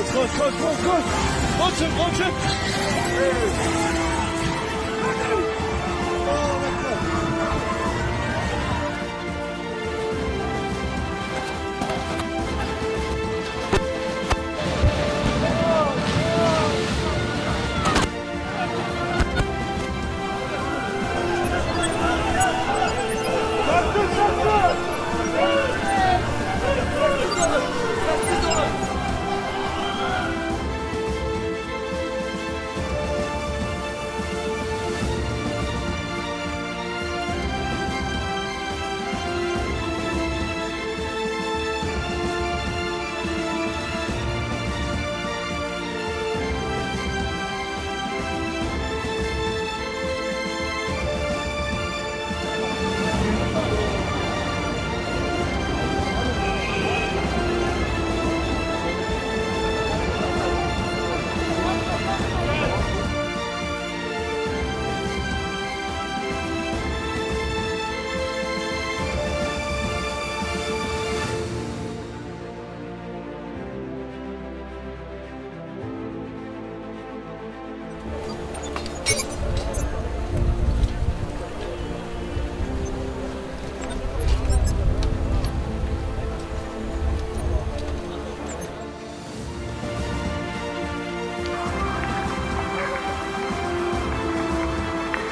Good, good, good.